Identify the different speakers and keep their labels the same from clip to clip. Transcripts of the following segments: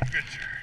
Speaker 1: good turns.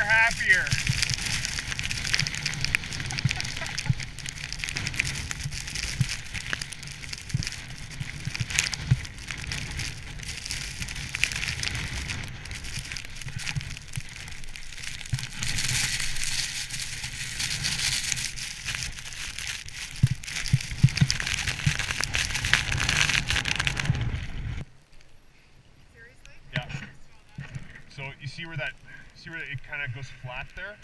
Speaker 1: Never happier. So you see where that, see where it kind of goes flat there?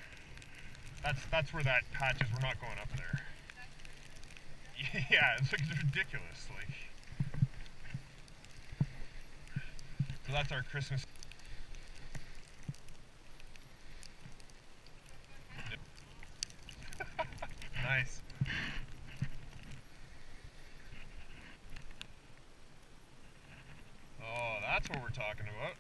Speaker 1: That's that's where that patch is. We're not going up there. Yeah, it's like ridiculous. Like, so that's our Christmas. nice. Oh, that's what we're talking about.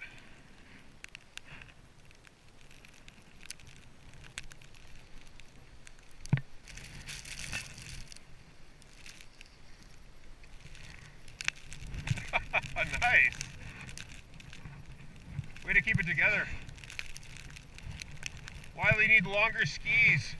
Speaker 1: nice. To keep it together. Wiley need longer skis.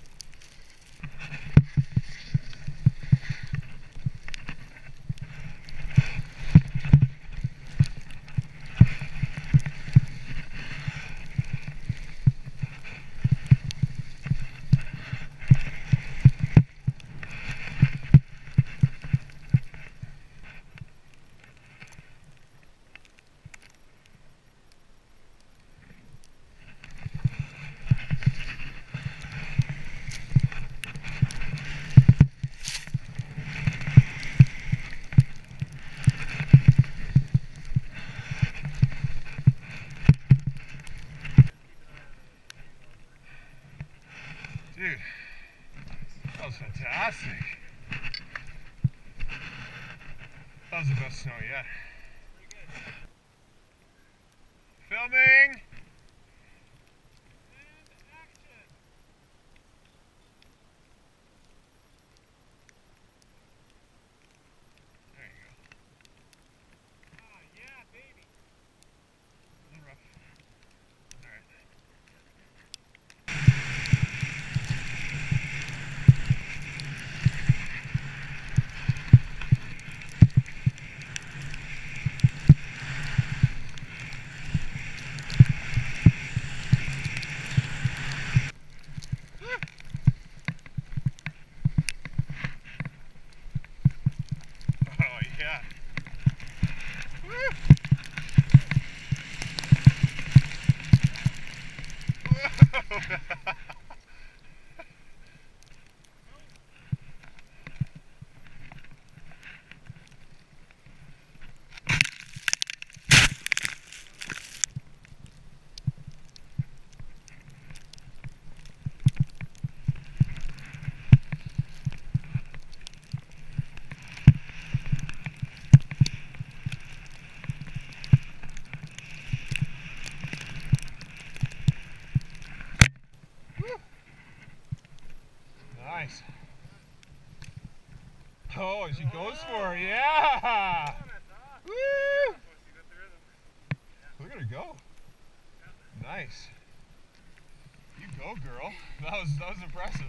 Speaker 1: Dude, that was fantastic. That was the best snow yet. Filming! There you go. A little rough. All right. Oh yeah. Woo! Whoa. Nice. Oh, she goes for it. Yeah. Woo! Look at her go. Nice. You go, girl. That was that was impressive.